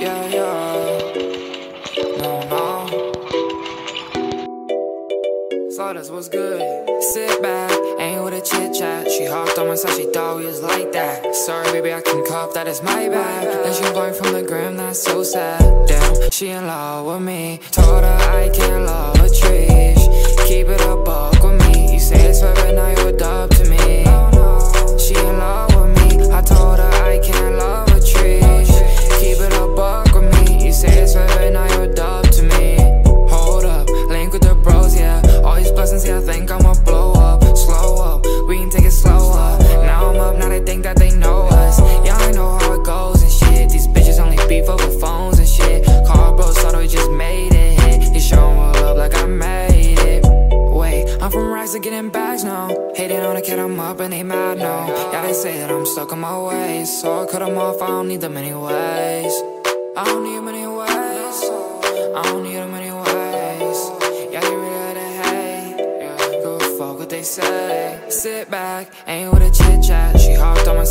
Yeah, yeah. No, no. That's what's good. Sit back, ain't with a chit chat. She hopped on my side, she thought we was like that. Sorry, baby, I can cuff, that is my bad. Then she blind from the gram, that's so sad. Damn, she in love with me. Told her I can't love a Trish. Racks to getting bags now. Hating on the kid, I'm up and they mad now. Yeah, they say that I'm stuck in my ways. So I cut them off, I don't need them anyways. I don't need them anyways. I don't need them anyways. Yeah, they really had to hate. Yeah, go fuck what they say. Sit back, ain't with a chit chat. She hopped on my.